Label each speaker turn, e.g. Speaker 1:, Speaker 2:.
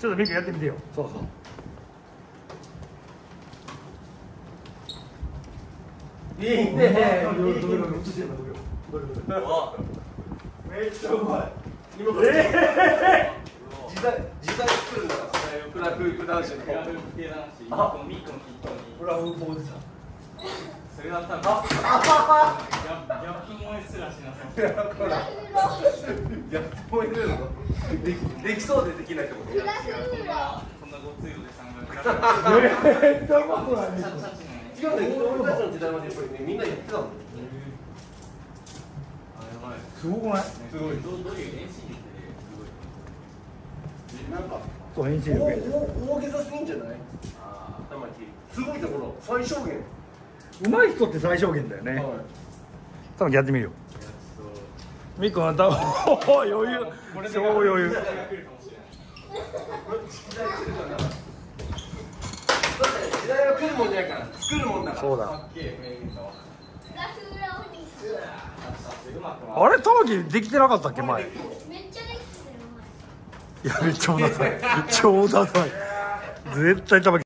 Speaker 1: ちょっとミクやってみてよ。
Speaker 2: そうそう。いいね。めっちゃうまい。今これ時代時代作るんだフラフープ男子の
Speaker 3: フラフープ系男子。1個ミックのヒットに。
Speaker 2: フラフープおじさん
Speaker 3: それは多分ギャギャップ萌えすらしなさそう
Speaker 2: やってもいるのでできそうでできないってこと
Speaker 3: いや違うこんなごついので3回
Speaker 1: めっちゃうまくない
Speaker 3: シャチシャチのね
Speaker 2: 違うんだよ。俺たちの時代までやっぱりねみんなやってたもん
Speaker 3: あやばい
Speaker 1: すごくない
Speaker 2: すごい
Speaker 3: どうどういう演習力ですごい
Speaker 2: なんか
Speaker 1: そう編集力
Speaker 2: 大げさすぎんじゃない
Speaker 3: あ
Speaker 2: 玉木すごいところ最小限
Speaker 1: うまい人って最小限だよ。ね
Speaker 2: はい
Speaker 1: 多分やってみるよ。
Speaker 3: と
Speaker 1: ミクは多分余裕超余裕
Speaker 3: 時代が来るかも
Speaker 2: んじゃないから作るもんだから
Speaker 1: そうだあれ玉木できてなかったっけ前。いやめっちゃダサい。超ダサい。絶対玉木